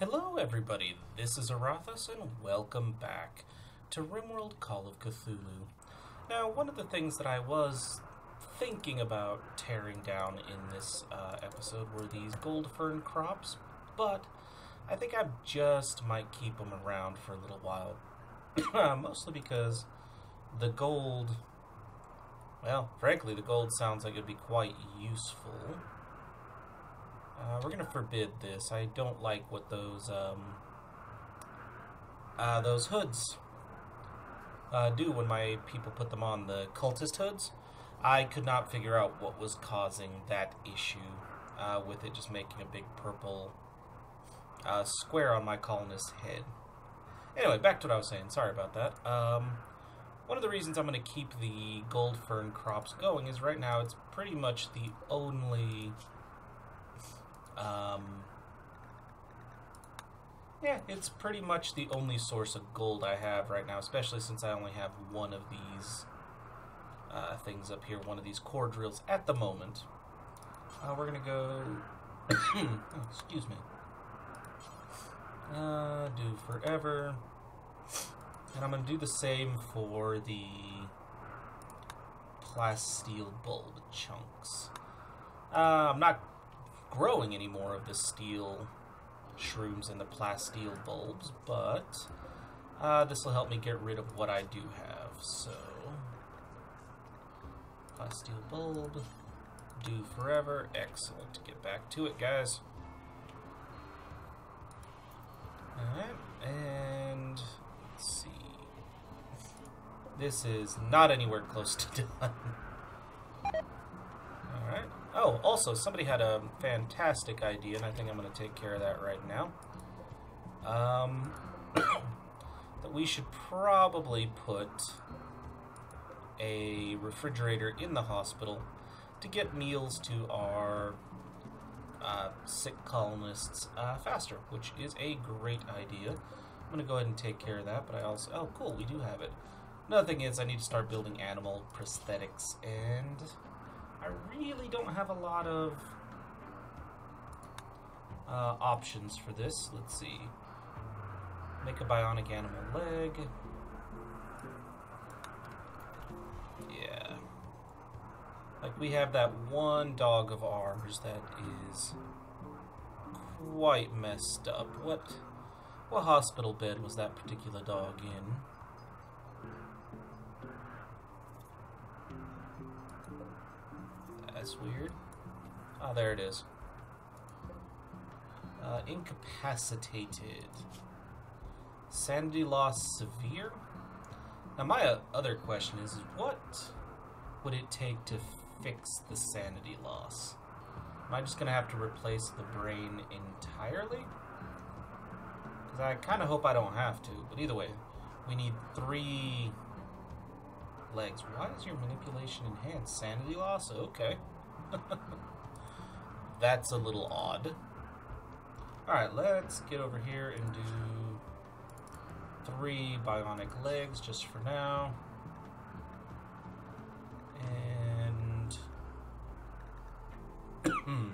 Hello, everybody. This is Aurathas, and welcome back to RimWorld Call of Cthulhu. Now, one of the things that I was thinking about tearing down in this uh, episode were these gold fern crops, but I think I just might keep them around for a little while. Mostly because the gold, well, frankly, the gold sounds like it'd be quite useful. Uh, we're gonna forbid this. I don't like what those um, uh, those hoods uh, do when my people put them on the cultist hoods. I could not figure out what was causing that issue uh, with it just making a big purple uh, square on my colonist's head. Anyway, back to what I was saying. Sorry about that. Um, one of the reasons I'm going to keep the gold fern crops going is right now it's pretty much the only um, yeah, it's pretty much the only source of gold I have right now, especially since I only have one of these uh, things up here, one of these core drills at the moment. Uh, we're going to go... oh, excuse me. Uh, do forever. And I'm going to do the same for the plasteel bulb chunks. Uh, I'm not growing any more of the steel shrooms and the plasteel bulbs, but uh, this will help me get rid of what I do have. So, plasteel bulb, do forever. Excellent. Get back to it, guys. Alright, and let's see. This is not anywhere close to done. Oh, also, somebody had a fantastic idea, and I think I'm going to take care of that right now. Um, that we should probably put a refrigerator in the hospital to get meals to our uh, sick colonists uh, faster, which is a great idea. I'm going to go ahead and take care of that, but I also... Oh, cool, we do have it. Another thing is I need to start building animal prosthetics, and I really don't have a lot of uh, options for this. Let's see. Make a bionic animal leg. Yeah. Like, we have that one dog of ours that is quite messed up. What, what hospital bed was that particular dog in? That's weird. Ah, oh, there it is. Uh, incapacitated. Sanity loss severe? Now, my other question is, is, what would it take to fix the sanity loss? Am I just going to have to replace the brain entirely? Because I kind of hope I don't have to, but either way, we need three legs. Why is your manipulation enhanced? Sanity loss? Okay. That's a little odd. Alright, let's get over here and do three bionic legs just for now. And... Hmm.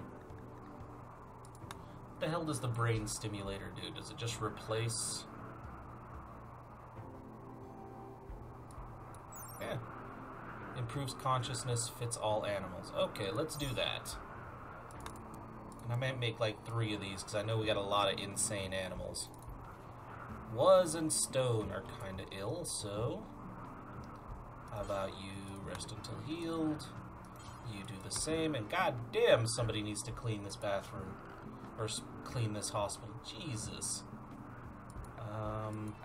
what the hell does the brain stimulator do? Does it just replace... Improves consciousness, fits all animals. Okay, let's do that. And I might make like three of these, because I know we got a lot of insane animals. Was and Stone are kind of ill, so... How about you rest until healed? You do the same, and goddamn, somebody needs to clean this bathroom. Or clean this hospital. Jesus. Um...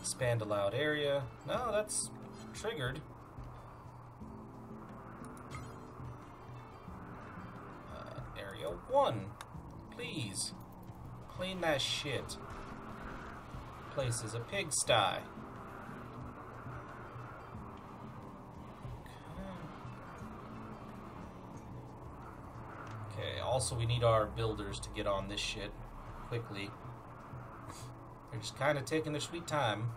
Expand allowed area. No, that's triggered. One. Please. Clean that shit. Place is a pigsty. Okay, also we need our builders to get on this shit quickly. They're just kind of taking their sweet time.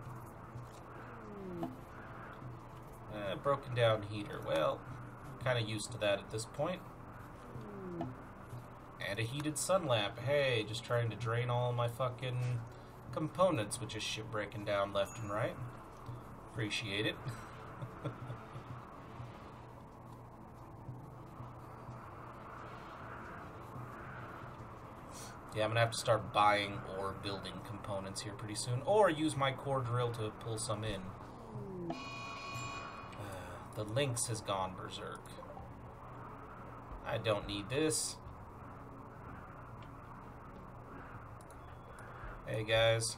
Eh, broken down heater. Well, kind of used to that at this point. And a heated sun lamp. Hey, just trying to drain all my fucking components, which is shit breaking down left and right. Appreciate it. Yeah, I'm gonna have to start buying or building components here pretty soon, or use my core drill to pull some in. Uh, the lynx has gone berserk. I don't need this. Hey guys.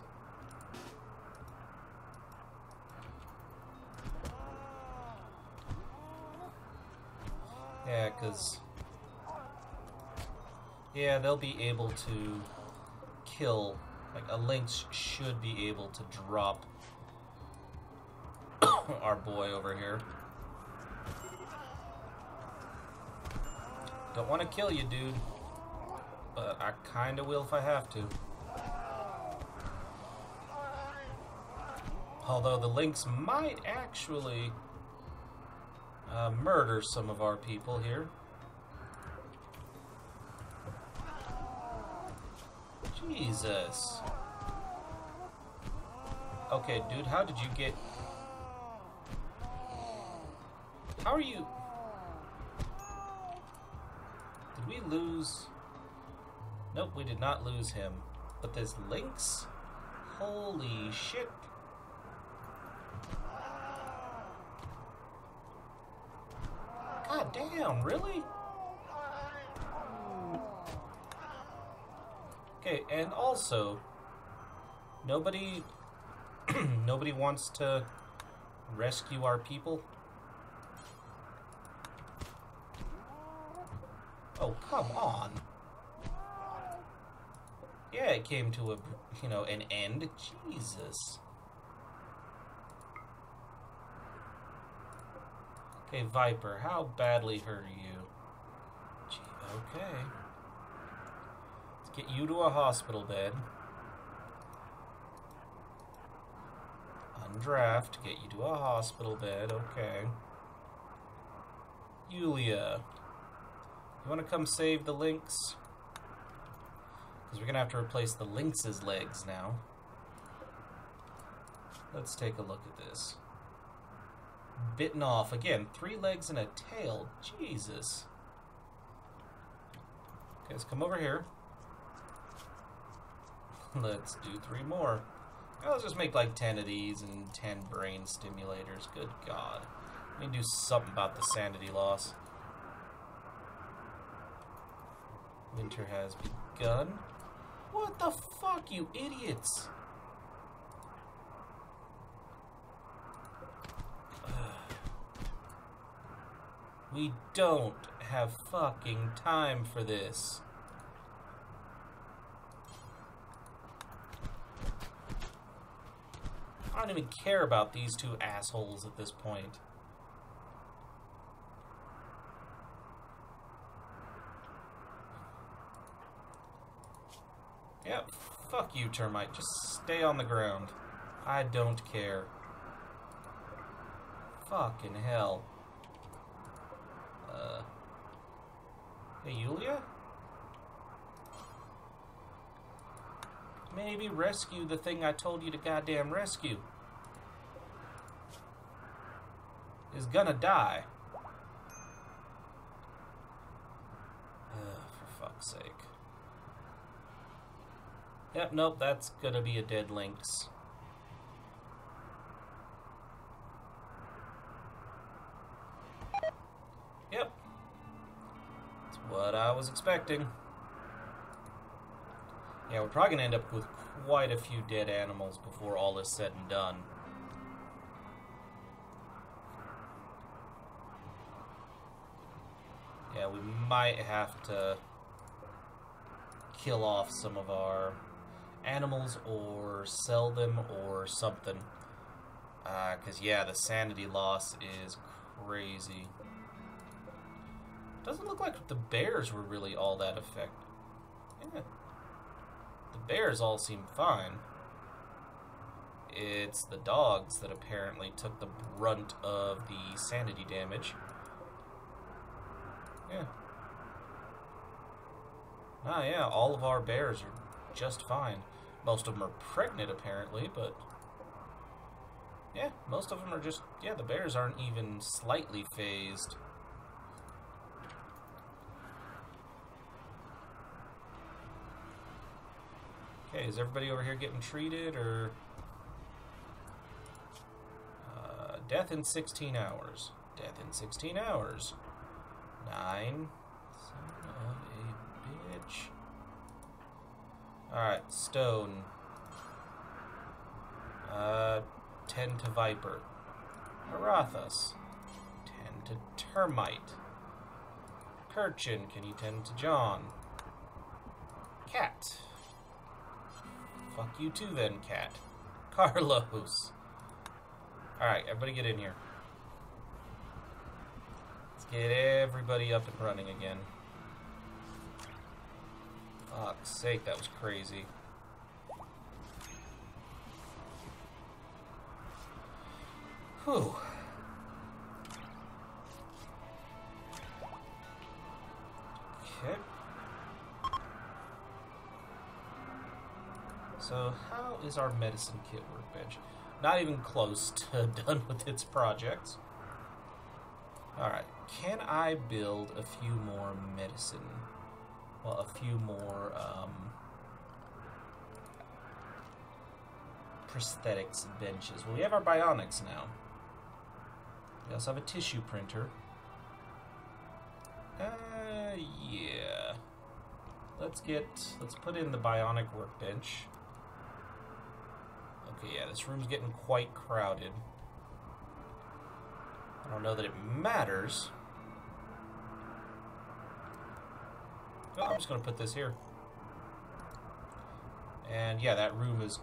Yeah, because yeah, they'll be able to kill. Like, a lynx should be able to drop our boy over here. Don't want to kill you, dude. But I kind of will if I have to. Although the lynx might actually uh, murder some of our people here. Jesus. Okay, dude, how did you get... How are you... Did we lose... Nope, we did not lose him. But this lynx? Holy shit. Damn, really? Okay, and also, nobody, nobody wants to rescue our people. Oh, come on. Yeah, it came to a, you know, an end. Jesus. Okay, Viper, how badly hurt are you? Gee, okay. Let's get you to a hospital bed. Undraft, get you to a hospital bed, okay. Yulia, you want to come save the lynx? Because we're going to have to replace the lynx's legs now. Let's take a look at this. Bitten off. Again, three legs and a tail. Jesus. Okay, let's come over here. Let's do three more. Let's just make like 10 of these and 10 brain stimulators. Good God. Need to do something about the sanity loss. Winter has begun. What the fuck, you idiots? We don't have fucking time for this. I don't even care about these two assholes at this point. Yep, fuck you, termite. Just stay on the ground. I don't care. Fucking hell. Uh. Hey, Yulia? Maybe rescue the thing I told you to goddamn rescue. Is gonna die. for fuck's sake. Yep, nope, that's gonna be a dead lynx. Yep. That's what I was expecting. Yeah, we're probably going to end up with quite a few dead animals before all is said and done. Yeah, we might have to kill off some of our animals or sell them or something. Because, uh, yeah, the sanity loss is crazy. Doesn't look like the bears were really all that affected. Yeah. The bears all seem fine. It's the dogs that apparently took the brunt of the sanity damage. Yeah. Ah, yeah, all of our bears are just fine. Most of them are pregnant, apparently, but... Yeah, most of them are just... Yeah, the bears aren't even slightly phased. Okay, is everybody over here getting treated, or... Uh, death in 16 hours. Death in 16 hours. Nine. Son of a bitch. Alright, stone. Uh, 10 to viper. Aurathas. 10 to termite. Kirchin, can you tend to John? Cat. Fuck you too then, cat. Carlos. Alright, everybody get in here. Let's get everybody up and running again. Fuck's sake, that was crazy. Whew. Okay. So, how is our medicine kit workbench? Not even close to done with its projects. Alright, can I build a few more medicine? Well, a few more, um, prosthetics benches. Well, we have our bionics now. We also have a tissue printer. Uh, yeah. Let's get, let's put in the bionic workbench. Okay, yeah, this room's getting quite crowded. I don't know that it matters. Oh, I'm just going to put this here. And yeah, that room is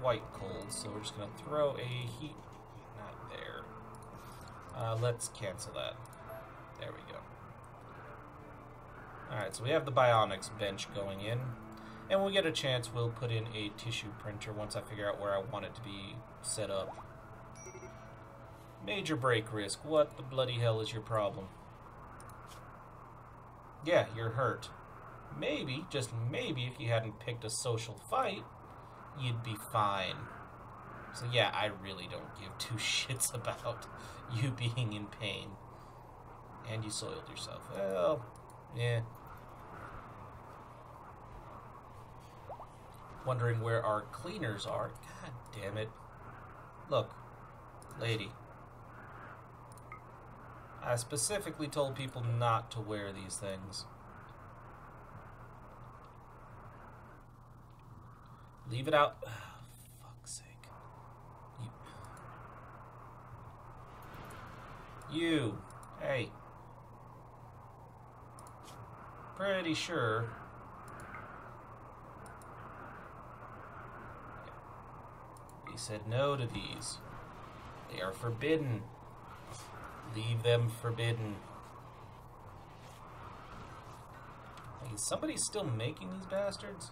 quite cold, so we're just going to throw a heat... Not there. Uh, let's cancel that. There we go. Alright, so we have the Bionics bench going in. And when we get a chance, we'll put in a tissue printer once I figure out where I want it to be set up. Major break risk. What the bloody hell is your problem? Yeah, you're hurt. Maybe, just maybe, if you hadn't picked a social fight, you'd be fine. So yeah, I really don't give two shits about you being in pain. And you soiled yourself. Well, yeah. Wondering where our cleaners are. God damn it. Look, lady. I specifically told people not to wear these things. Leave it out. fuck's sake. You. You. Hey. Pretty sure. Said no to these. They are forbidden. Leave them forbidden. Like, is somebody still making these bastards?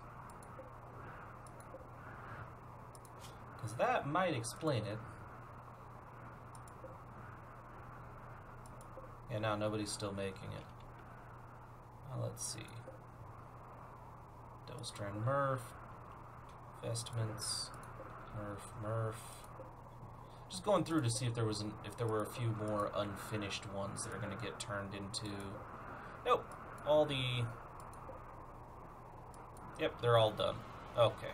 Because that might explain it. Yeah, now nobody's still making it. Well, let's see. Devilstrand Murph. Vestments. Murph, Murph. Just going through to see if there was an, if there were a few more unfinished ones that are going to get turned into. Nope, all the. Yep, they're all done. Okay,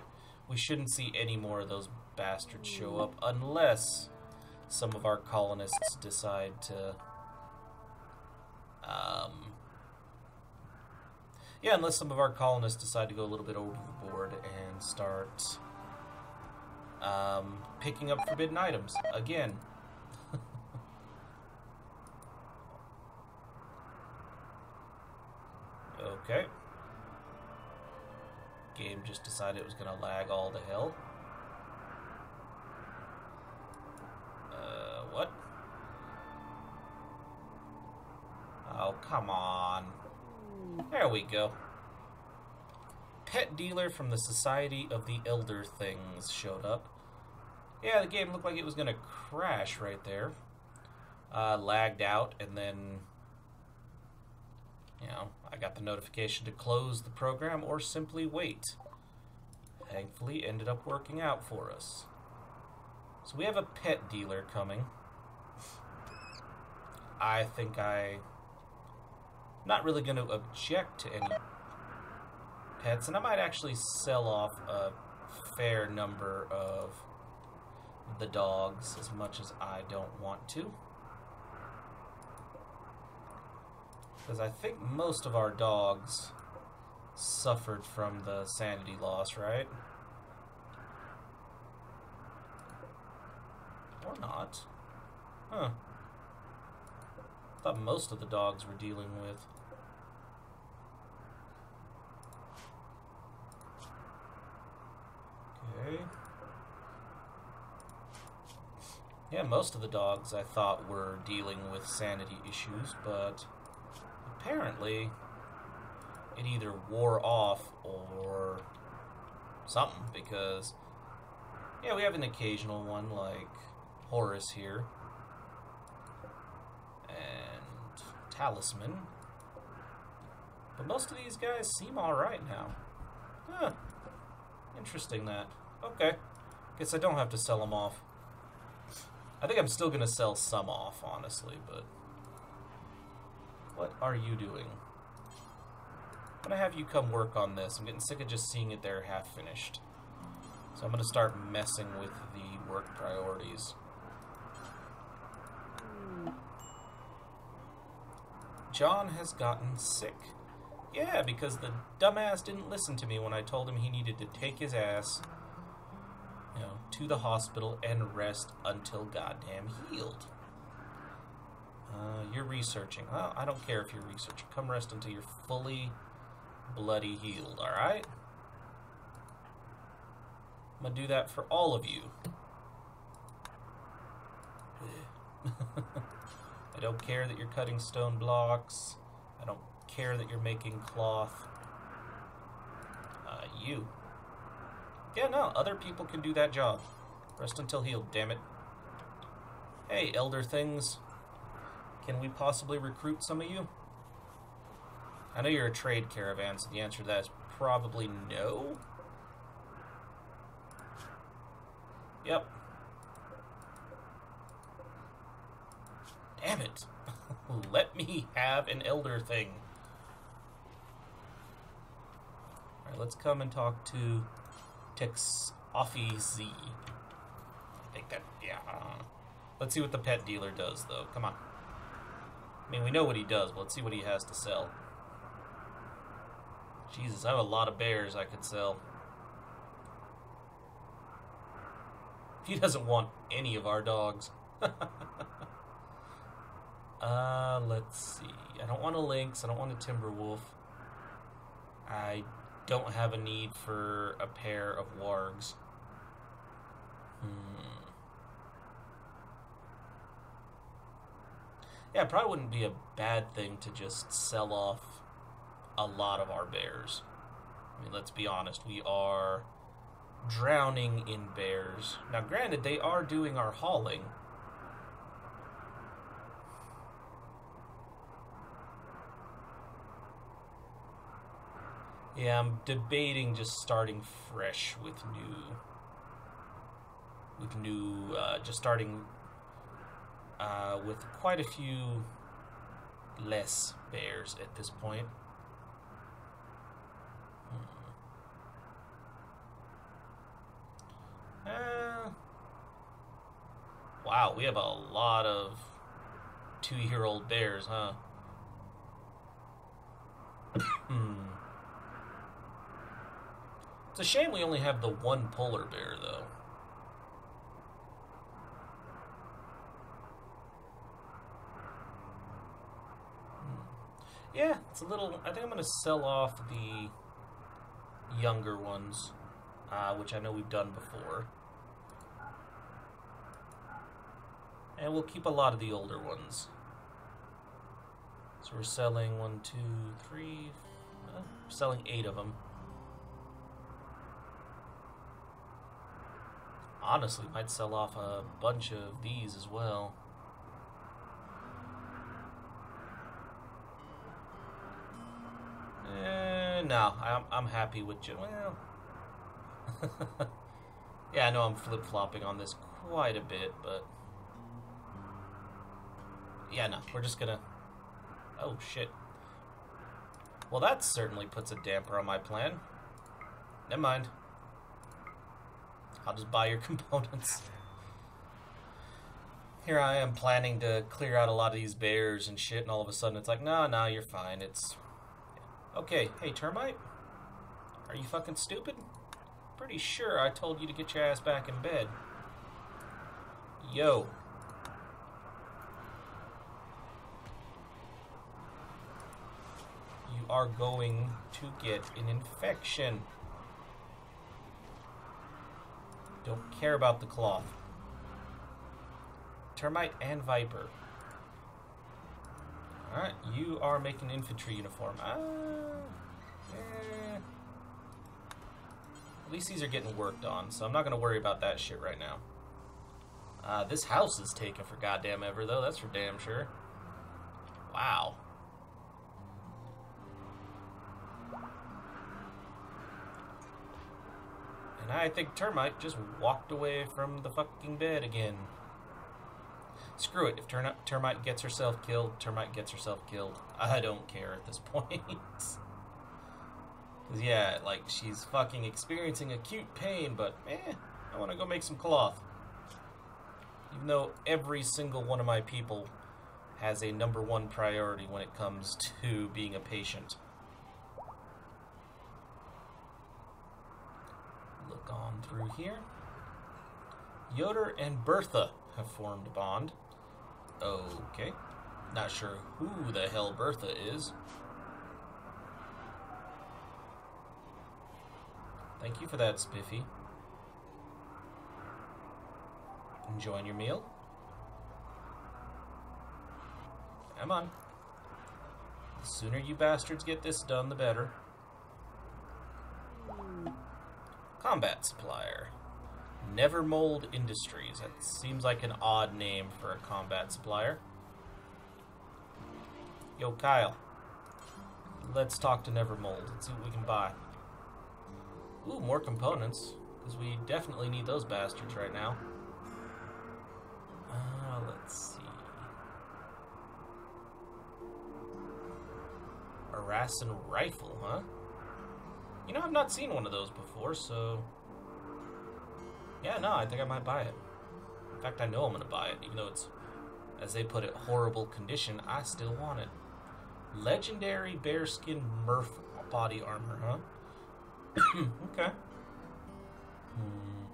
we shouldn't see any more of those bastards show up unless some of our colonists decide to. Um, yeah, unless some of our colonists decide to go a little bit overboard and start um, picking up forbidden items again. okay. Game just decided it was going to lag all the hell. Uh, what? Oh, come on. There we go. Pet dealer from the Society of the Elder Things showed up. Yeah, the game looked like it was going to crash right there. Uh, lagged out, and then, you know, I got the notification to close the program or simply wait. Thankfully, ended up working out for us. So we have a pet dealer coming. I think I... Not really going to object to any pets, and I might actually sell off a fair number of the dogs as much as I don't want to. Because I think most of our dogs suffered from the sanity loss, right? Or not. Huh. Thought most of the dogs were dealing with. Okay. Yeah, most of the dogs I thought were dealing with sanity issues, but apparently it either wore off or something because yeah we have an occasional one like Horace here and Talisman. But most of these guys seem alright now. Huh. Interesting that. Okay. Guess I don't have to sell them off I think I'm still gonna sell some off honestly but what are you doing? I'm gonna have you come work on this. I'm getting sick of just seeing it there half finished. So I'm gonna start messing with the work priorities. John has gotten sick. Yeah, because the dumbass didn't listen to me when I told him he needed to take his ass, you know, to the hospital and rest until goddamn healed. Uh, you're researching. Well, I don't care if you're researching. Come rest until you're fully bloody healed, alright? I'm gonna do that for all of you. I don't care that you're cutting stone blocks. I don't care that you're making cloth. Uh, you. Yeah, no, other people can do that job. Rest until healed, damn it. Hey, elder things. Can we possibly recruit some of you? I know you're a trade caravan, so the answer to that is probably no. Yep. Damn it. Let me have an elder thing. Alright, let's come and talk to Tex Offie Z. I think that, yeah. Let's see what the pet dealer does, though. Come on. I mean, we know what he does, but let's see what he has to sell. Jesus, I have a lot of bears I could sell. He doesn't want any of our dogs. uh, let's see. I don't want a lynx. I don't want a timber wolf. I don't have a need for a pair of wargs. Hmm. Yeah, probably wouldn't be a bad thing to just sell off a lot of our bears. I mean, let's be honest, we are drowning in bears. Now, granted, they are doing our hauling. Yeah, I'm debating just starting fresh with new, with new, uh, just starting uh, with quite a few less bears at this point. Hmm. Uh, wow, we have a lot of two-year-old bears, huh? hmm. It's a shame we only have the one polar bear, though. Yeah, it's a little. I think I'm going to sell off the younger ones, uh, which I know we've done before. And we'll keep a lot of the older ones. So we're selling one, two, three, uh, selling eight of them. Honestly, might sell off a bunch of these as well. Eh, no, I'm, I'm happy with. Well, yeah, I know I'm flip flopping on this quite a bit, but yeah, no, we're just gonna. Oh shit. Well, that certainly puts a damper on my plan. Never mind. I'll just buy your components. Here I am planning to clear out a lot of these bears and shit, and all of a sudden it's like, nah, nah, you're fine. It's. Okay, hey, termite? Are you fucking stupid? Pretty sure I told you to get your ass back in bed. Yo. You are going to get an infection. Don't care about the cloth. Termite and Viper. Alright, you are making infantry uniform. Ah, eh. At least these are getting worked on, so I'm not going to worry about that shit right now. Uh, this house is taken for goddamn ever, though. That's for damn sure. Wow. I think Termite just walked away from the fucking bed again. Screw it. If ter Termite gets herself killed, Termite gets herself killed. I don't care at this point. Because, yeah, like, she's fucking experiencing acute pain, but, eh, I want to go make some cloth. Even though every single one of my people has a number one priority when it comes to being a patient. Look on through here. Yoder and Bertha have formed a bond. Okay. Not sure who the hell Bertha is. Thank you for that, Spiffy. Enjoying your meal? Come on. The sooner you bastards get this done, the better. Combat supplier. Nevermold Industries. That seems like an odd name for a combat supplier. Yo, Kyle. Let's talk to Nevermold and see what we can buy. Ooh, more components. Because we definitely need those bastards right now. Uh, let's see. Arasan rifle, huh? You know, I've not seen one of those before, so... Yeah, no, I think I might buy it. In fact, I know I'm gonna buy it, even though it's, as they put it, horrible condition. I still want it. Legendary bearskin Murph body armor, huh? okay. Hmm.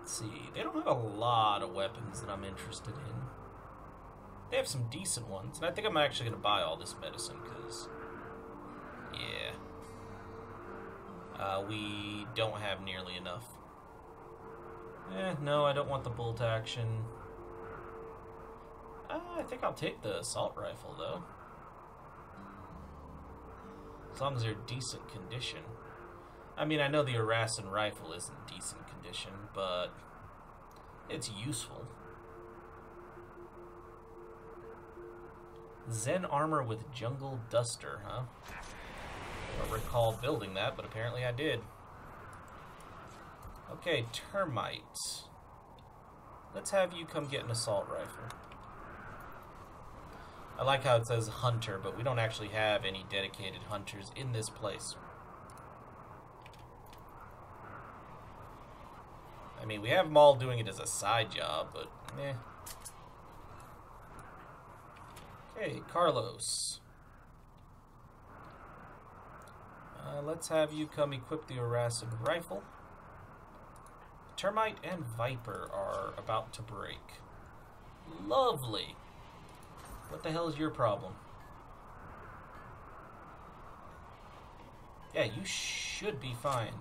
Let's see. They don't have a lot of weapons that I'm interested in. They have some decent ones, and I think I'm actually going to buy all this medicine, because... Yeah. Uh, we don't have nearly enough. Eh, no, I don't want the bolt action. Uh, I think I'll take the assault rifle, though. As long as they're decent condition. I mean, I know the Arasan rifle isn't decent condition, but it's useful. Zen armor with jungle duster, huh? I recall building that, but apparently I did. Okay, termites. Let's have you come get an assault rifle. I like how it says hunter, but we don't actually have any dedicated hunters in this place. I mean, we have them all doing it as a side job, but eh. Okay, Carlos. Uh, let's have you come equip the Arasan rifle. Termite and Viper are about to break. Lovely. What the hell is your problem? Yeah, you should be fine.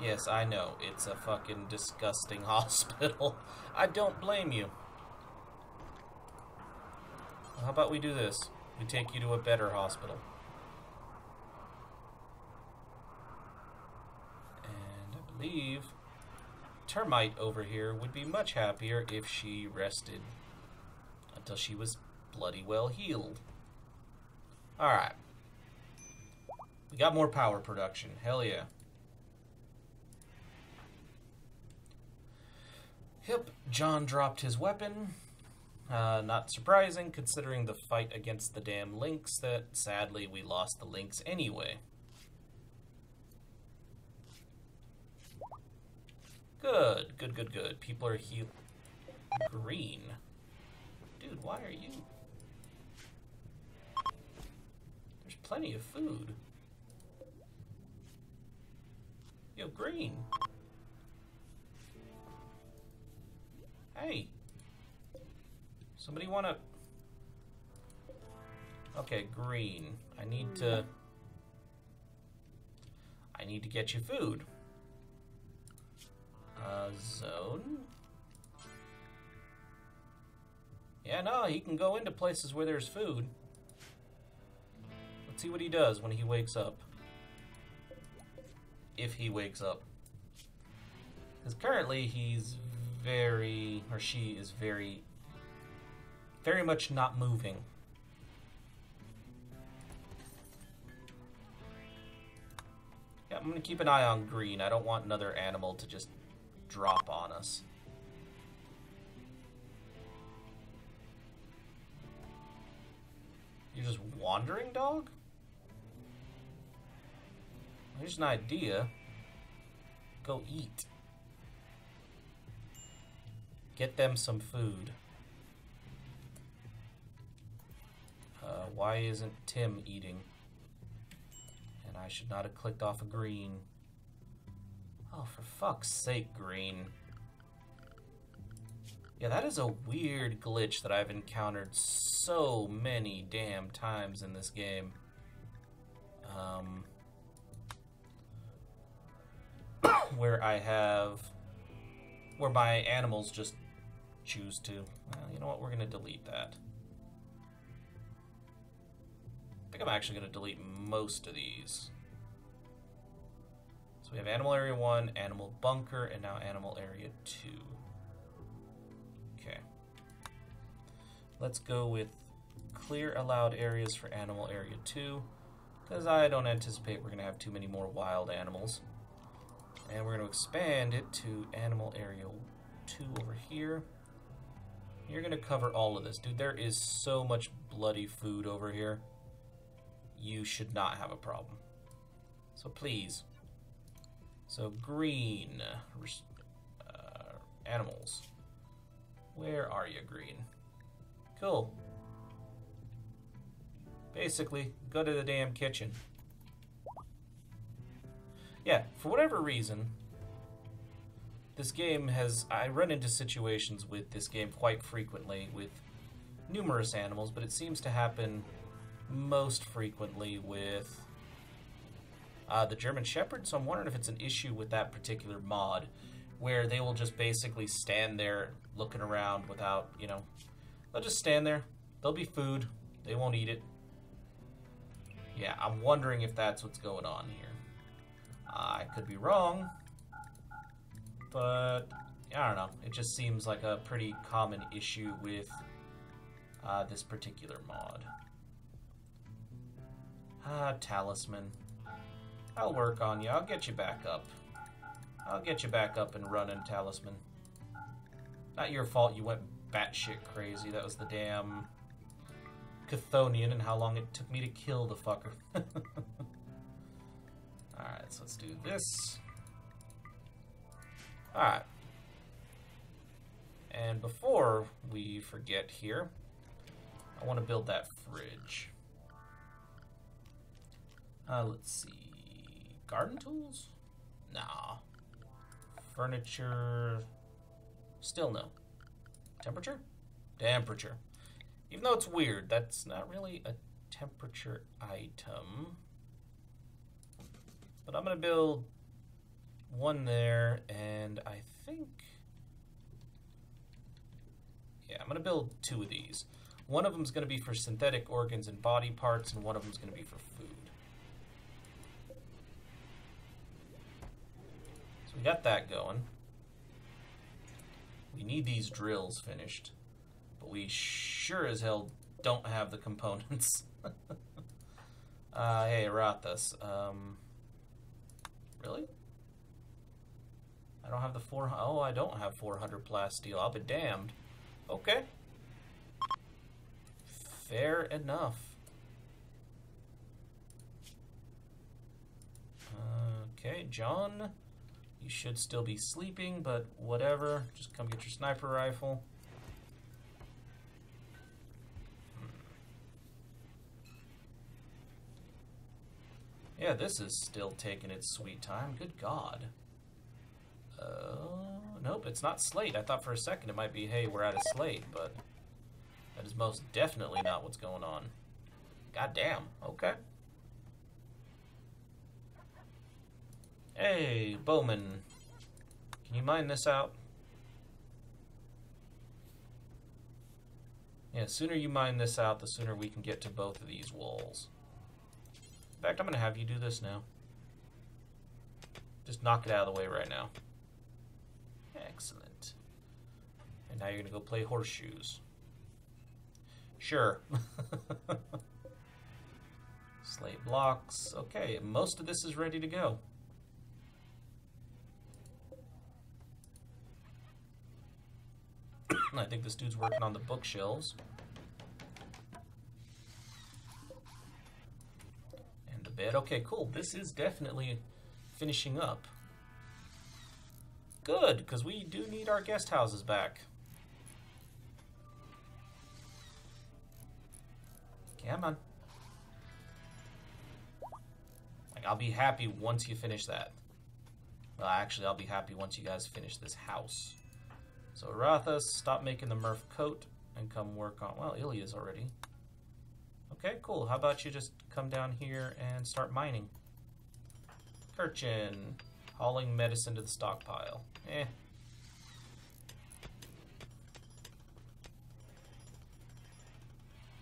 Yes, I know. It's a fucking disgusting hospital. I don't blame you. How about we do this? We take you to a better hospital. Believe Termite over here would be much happier if she rested until she was bloody well healed. Alright. We got more power production. Hell yeah. Yep, John dropped his weapon. Uh, not surprising, considering the fight against the damn Lynx, that sadly we lost the Lynx anyway. Good, good, good, good. People are heal. Green. Dude, why are you? There's plenty of food. Yo, green. Hey. Somebody wanna... Okay, green. I need to... I need to get you food. Uh, zone? Yeah, no, he can go into places where there's food. Let's see what he does when he wakes up. If he wakes up. Because currently he's very, or she is very, very much not moving. Yeah, I'm going to keep an eye on green. I don't want another animal to just drop on us. You're just wandering, dog? Here's an idea. Go eat. Get them some food. Uh, why isn't Tim eating? And I should not have clicked off a green. Oh, for fuck's sake, green. Yeah, that is a weird glitch that I've encountered so many damn times in this game. Um, where I have... Where my animals just choose to. Well, you know what? We're going to delete that. I think I'm actually going to delete most of these. So we have Animal Area 1, Animal Bunker, and now Animal Area 2. Okay. Let's go with clear allowed areas for Animal Area 2, because I don't anticipate we're going to have too many more wild animals. And we're going to expand it to Animal Area 2 over here. You're going to cover all of this. Dude, there is so much bloody food over here. You should not have a problem. So please. So green. Uh, animals. Where are you, green? Cool. Basically, go to the damn kitchen. Yeah, for whatever reason, this game has I run into situations with this game quite frequently with numerous animals, but it seems to happen most frequently with uh, the German Shepherd. So I'm wondering if it's an issue with that particular mod, where they will just basically stand there looking around without, you know, they'll just stand there. There'll be food. They won't eat it. Yeah, I'm wondering if that's what's going on here. Uh, I could be wrong but I don't know. It just seems like a pretty common issue with uh, this particular mod. Ah, Talisman. I'll work on you. I'll get you back up. I'll get you back up and running, Talisman. Not your fault you went batshit crazy. That was the damn Chthonian and how long it took me to kill the fucker. Alright, so let's do this. Alright. And before we forget here, I want to build that fridge. Uh, let's see. Garden tools? Nah. Furniture? Still no. Temperature? Temperature. Even though it's weird, that's not really a temperature item. But I'm going to build one there, and I think... Yeah, I'm going to build two of these. One of them is going to be for synthetic organs and body parts, and one of them is going to be for food. So got that going. We need these drills finished, but we sure as hell don't have the components. Uh, hey, Rathas. Um, really? I don't have the 400. Oh, I don't have 400 plasteel. I'll be damned. Okay. Fair enough. Okay, John, you should still be sleeping, but whatever. Just come get your sniper rifle. Hmm. Yeah, this is still taking its sweet time. Good God. Uh, nope, it's not slate. I thought for a second it might be, hey, we're out of slate, but that is most definitely not what's going on. God damn. Okay. Hey, Bowman. Can you mine this out? Yeah, sooner you mine this out, the sooner we can get to both of these walls. In fact, I'm going to have you do this now. Just knock it out of the way right now. Excellent. And now you're going to go play horseshoes. Sure. Slate blocks. Okay, most of this is ready to go. I think this dude's working on the bookshelves. And the bed. Okay, cool. This is definitely finishing up. Good, because we do need our guest houses back. Come on. Like, I'll be happy once you finish that. Well, actually, I'll be happy once you guys finish this house. So Rathas, stop making the Murph coat and come work on, well, Ilya's already. Okay, cool. How about you just come down here and start mining? Kirchin, hauling medicine to the stockpile. Eh.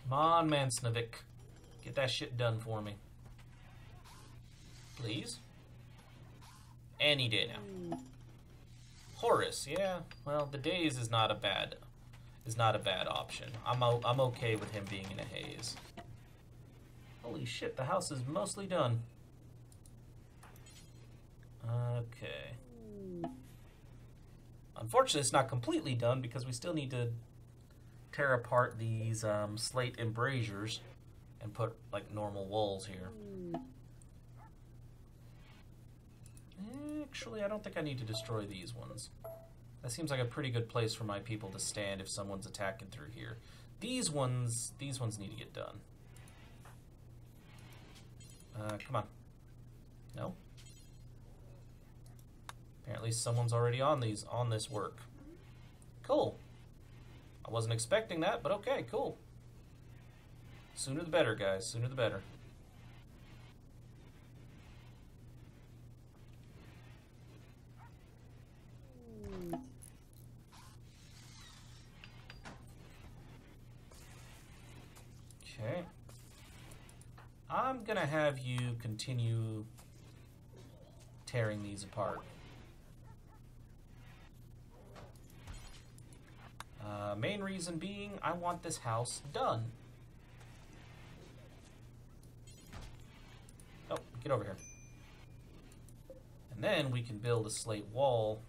Come on, Mansnavik. Get that shit done for me. Please? Any day now. Horus, yeah. Well, the days is not a bad is not a bad option. I'm o I'm okay with him being in a haze. Holy shit, the house is mostly done. Okay. Unfortunately, it's not completely done because we still need to tear apart these um, slate embrasures and put like normal walls here. Actually, I don't think I need to destroy these ones. That seems like a pretty good place for my people to stand if someone's attacking through here. These ones, these ones need to get done. Uh, come on. No? Apparently someone's already on these, on this work. Cool. I wasn't expecting that, but okay, cool. Sooner the better, guys. Sooner the better. Okay. I'm gonna have you continue tearing these apart. Uh, main reason being, I want this house done. Oh, get over here. And then we can build a slate wall.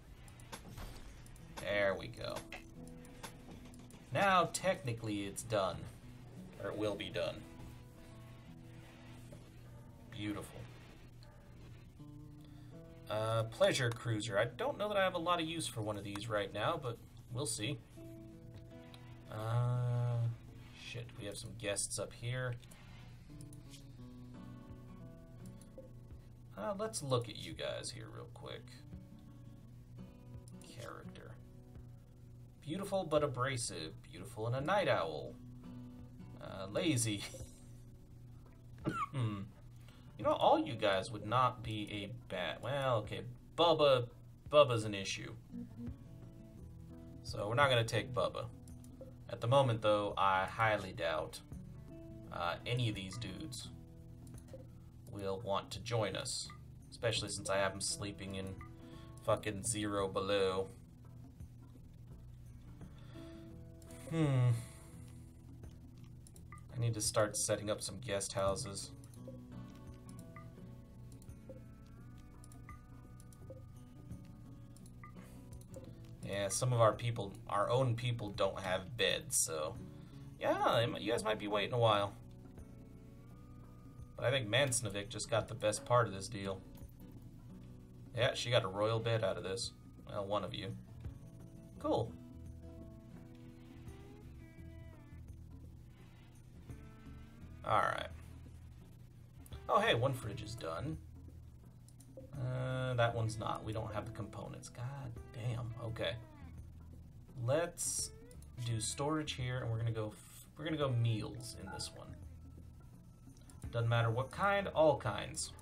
There we go. Now, technically, it's done. Or it will be done. Beautiful. Uh, pleasure cruiser. I don't know that I have a lot of use for one of these right now, but we'll see. Uh, shit, we have some guests up here. Uh, let's look at you guys here real quick. Character. Beautiful but abrasive. Beautiful and a night owl. Uh, lazy. hmm. You know, all you guys would not be a bad... Well, okay. Bubba... Bubba's an issue. So we're not to take Bubba. At the moment, though, I highly doubt uh, any of these dudes will want to join us. Especially since I have them sleeping in fucking zero below. Hmm. I need to start setting up some guest houses. Yeah, some of our people, our own people, don't have beds, so yeah, you guys might be waiting a while. But I think Mansnovic just got the best part of this deal. Yeah, she got a royal bed out of this. Well, one of you. Cool. Alright. Oh, hey, one fridge is done. Uh, that one's not. We don't have the components. God damn. Okay. Let's do storage here, and we're gonna go. we're gonna go meals in this one. Doesn't matter what kind, all kinds.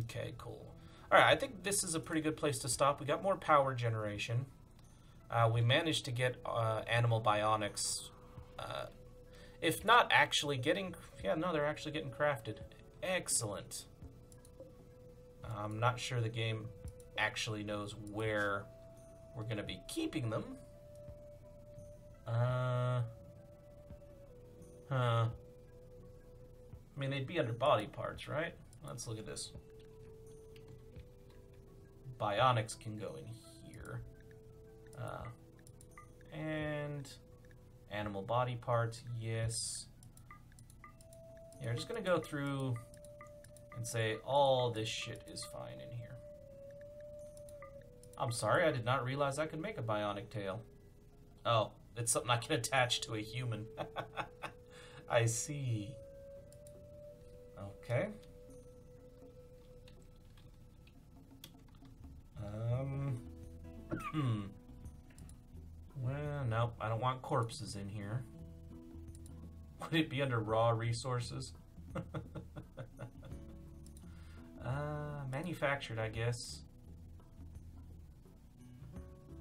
Okay, cool. All right, I think this is a pretty good place to stop. We got more power generation. Uh, we managed to get uh, animal bionics. Uh, if not actually getting, yeah, no, they're actually getting crafted. Excellent. I'm not sure the game actually knows where we're going to be keeping them. Uh, huh. I mean, they'd be under body parts, right? Let's look at this. Bionics can go in here. Uh, and animal body parts, yes. Yeah, we're just gonna go through and say all this shit is fine in here. I'm sorry, I did not realize I could make a bionic tail. Oh, it's something I can attach to a human. I see. Okay. Um. Hmm. Well, nope. I don't want corpses in here. Would it be under raw resources? uh, manufactured, I guess.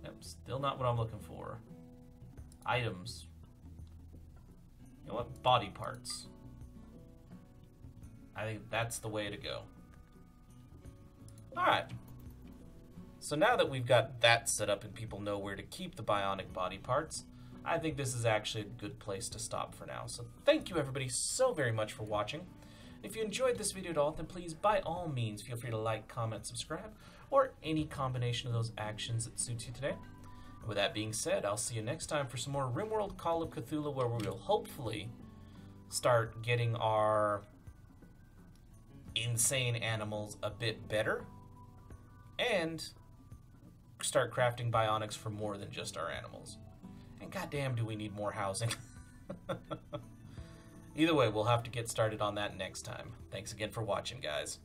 Yep, still not what I'm looking for. Items. You know what? Body parts. I think that's the way to go. Alright. So now that we've got that set up and people know where to keep the bionic body parts, I think this is actually a good place to stop for now. So thank you everybody so very much for watching. If you enjoyed this video at all, then please, by all means, feel free to like, comment, subscribe, or any combination of those actions that suits you today. And with that being said, I'll see you next time for some more RimWorld Call of Cthulhu, where we will hopefully start getting our insane animals a bit better, and start crafting bionics for more than just our animals. And goddamn, do we need more housing. Either way, we'll have to get started on that next time. Thanks again for watching, guys.